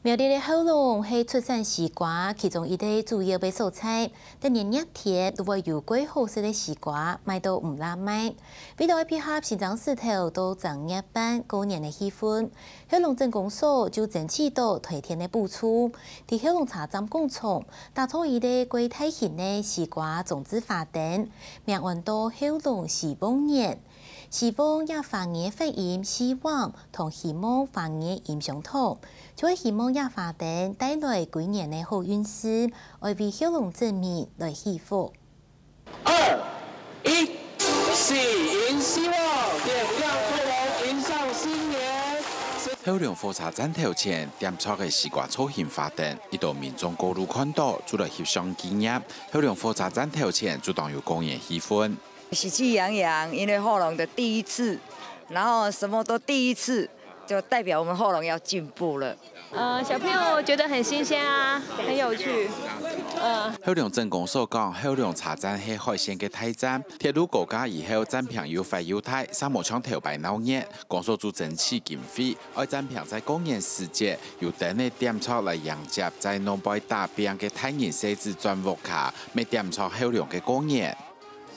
苗栗的后龙是出产西瓜，其中一个主要的蔬菜。但年热天，如果有贵好食的西瓜，卖到唔难卖。为了配合市长势头，都长一般过年的气氛，后龙镇公所就争取到推天的补助，伫后龙茶站工厂打造一个贵太型的西瓜种子发展，命运到后龙是丰年。希望也发热发音，希望同希望发言音相同，就会希望也发灯带来几年的好运势，为为小龙正面来祈福。二一，喜迎希望，点亮后龙，迎上新年。后龙火车站头前点出的西瓜造型花灯，一道民众过路看到，做了翕相纪念。后龙火车站头前就当有公园气氛。喜气洋洋，因为后龙的第一次，然后什么都第一次，就代表我们后龙要进步了。呃，小朋友觉得很新鲜啊，很有趣。呃，后龙镇公所讲，后龙茶站是海鲜嘅泰站，铁路国家以后站平又快又大，沙漠枪头摆闹热，公所做整齐经费，而站平在公园时节，由等你点出来迎接在农摆大边嘅太阳设置专务卡，咪点出后龙嘅公园。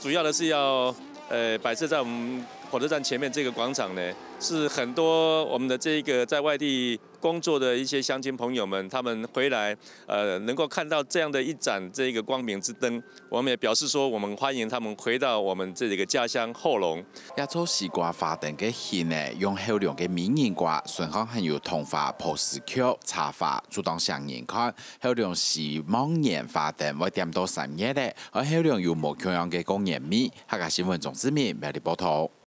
主要的是要，呃，摆设在我们火车站前面这个广场呢，是很多我们的这个在外地。工作的一些乡亲朋友们，他们回来，呃，能够看到这样的一盏这个光明之灯，我们也表示说，我们欢迎他们回到我们这个家乡后龙。亚洲西瓜花灯嘅戏呢，用后龙嘅民营瓜，顺康很有童话、破石桥、茶花，主动向人看。后龙是望年花灯，会点到三月的，而后龙有冇同样嘅公园米？客家新闻总之面，麦里报道。